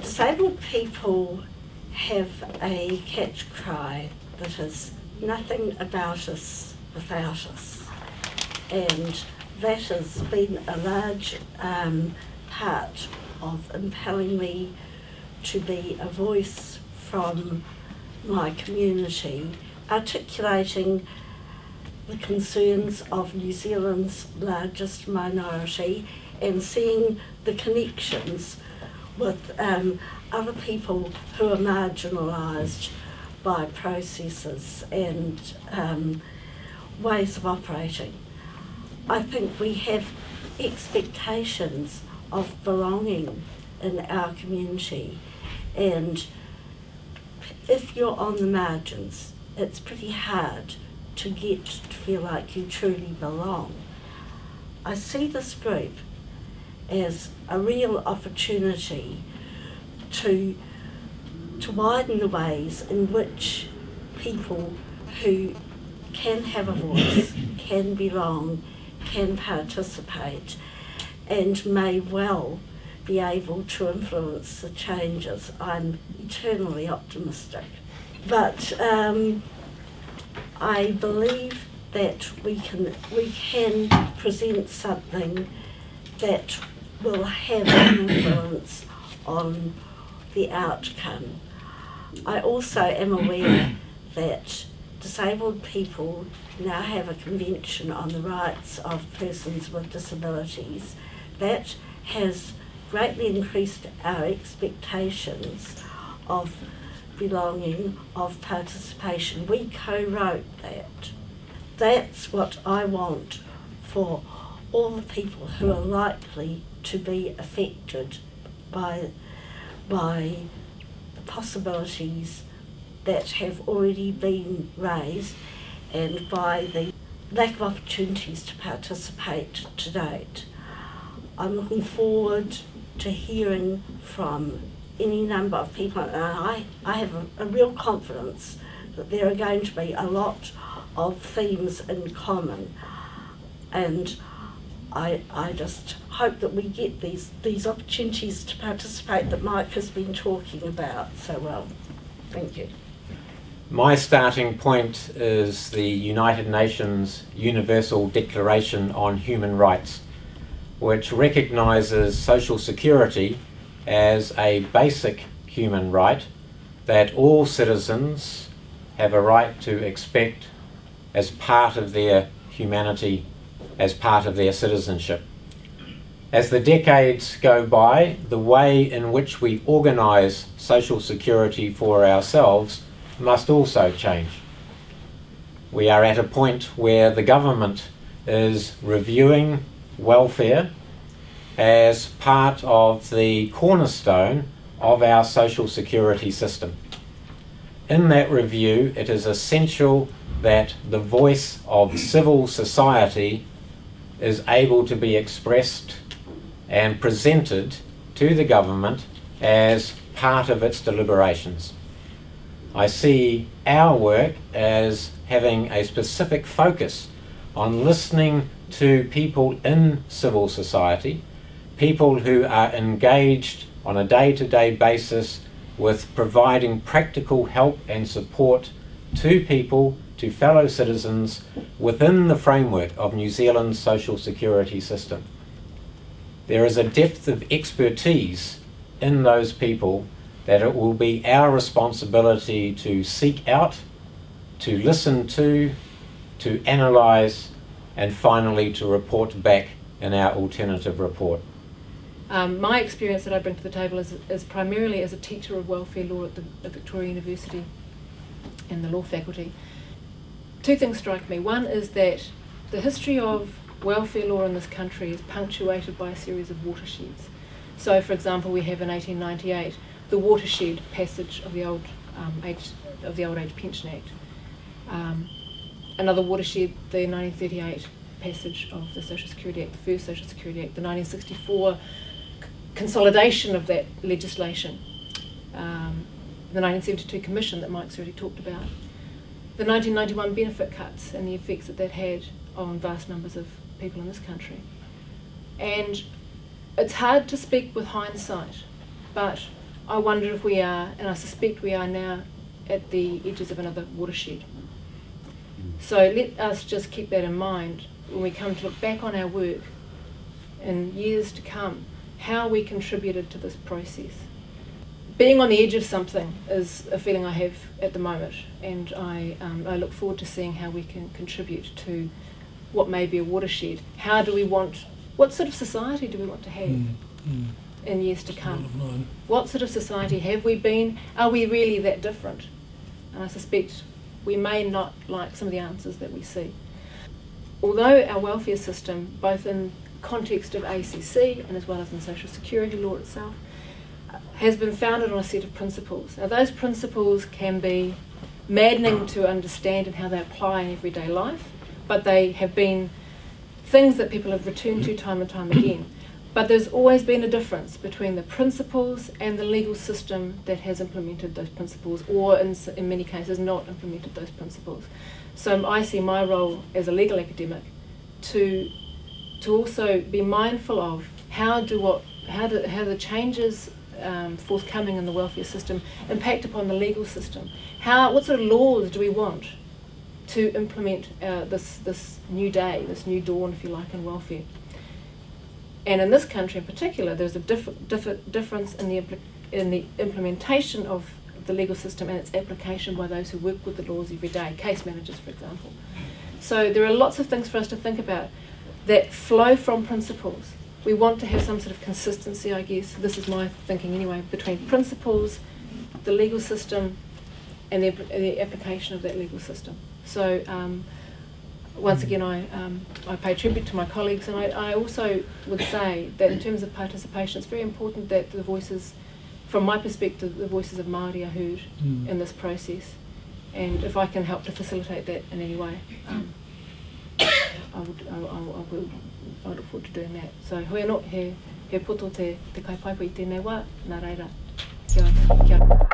Disabled people have a catch cry that is nothing about us without us. And that has been a large um, part of impelling me to be a voice from my community, articulating the concerns of New Zealand's largest minority and seeing the connections with um, other people who are marginalised by processes and um, ways of operating. I think we have expectations of belonging in our community and if you're on the margins, it's pretty hard to get to feel like you truly belong. I see this group as a real opportunity to to widen the ways in which people who can have a voice, can belong, can participate, and may well be able to influence the changes. I'm eternally optimistic. But um, I believe that we can, we can present something that will have an influence on the outcome. I also am aware that disabled people now have a convention on the rights of persons with disabilities that has greatly increased our expectations of belonging, of participation. We co-wrote that. That's what I want for all the people who are likely to be affected by, by the possibilities that have already been raised and by the lack of opportunities to participate to date. I'm looking forward to hearing from any number of people, and I, I have a, a real confidence that there are going to be a lot of themes in common. And I, I just hope that we get these, these opportunities to participate that Mike has been talking about so well. Thank you. My starting point is the United Nations Universal Declaration on Human Rights which recognises social security as a basic human right that all citizens have a right to expect as part of their humanity, as part of their citizenship. As the decades go by, the way in which we organise social security for ourselves must also change. We are at a point where the government is reviewing welfare as part of the cornerstone of our social security system. In that review, it is essential that the voice of civil society is able to be expressed and presented to the government as part of its deliberations. I see our work as having a specific focus on listening to people in civil society, people who are engaged on a day to day basis with providing practical help and support to people, to fellow citizens within the framework of New Zealand's social security system. There is a depth of expertise in those people that it will be our responsibility to seek out, to listen to, to analyse, and finally to report back in our alternative report. Um, my experience that I bring to the table is, is primarily as a teacher of welfare law at, the, at Victoria University in the law faculty. Two things strike me. One is that the history of welfare law in this country is punctuated by a series of watersheds. So, for example, we have in 1898 the watershed passage of the old um, age of the Old Age Pension Act. Um, another watershed, the 1938 passage of the Social Security Act, the first Social Security Act, the 1964 consolidation of that legislation, um, the 1972 Commission that Mike's already talked about, the 1991 benefit cuts and the effects that that had on vast numbers of people in this country. And it's hard to speak with hindsight, but I wonder if we are, and I suspect we are now, at the edges of another watershed. So let us just keep that in mind when we come to look back on our work in years to come, how we contributed to this process. Being on the edge of something is a feeling I have at the moment, and I, um, I look forward to seeing how we can contribute to what may be a watershed. How do we want, what sort of society do we want to have Mm, mm. in years to come? What sort of society have we been? Are we really that different? And I suspect we may not like some of the answers that we see. Although our welfare system, both in context of ACC and as well as in social security law itself, has been founded on a set of principles. Now those principles can be maddening to understand and how they apply in everyday life, but they have been things that people have returned to time and time again. But there's always been a difference between the principles and the legal system that has implemented those principles, or in, in many cases, not implemented those principles. So I see my role as a legal academic to to also be mindful of how do what how do how the changes um, forthcoming in the welfare system impact upon the legal system. How what sort of laws do we want to implement uh, this this new day, this new dawn, if you like, in welfare? And in this country in particular, there's a diff- diff- difference in the, in the implementation of the legal system and its application by those who work with the laws every day, case managers, for example. So there are lots of things for us to think about that flow from principles. We want to have some sort of consistency, I guess. This is my thinking anyway, between principles, the legal system, and the, the application of that legal system. So um, once again, I, um, I pay tribute to my colleagues, and I, I also would say that in terms of participation, it's very important that the voices, from my perspective, the voices of Māori are heard Mm. in this process. And if I can help to facilitate that in any way, um, I would, I, I, I would, I look forward to doing that. So hoi anō, he, he poto te, te kaipaipa i tēnei wā, nā reira, kia. Kia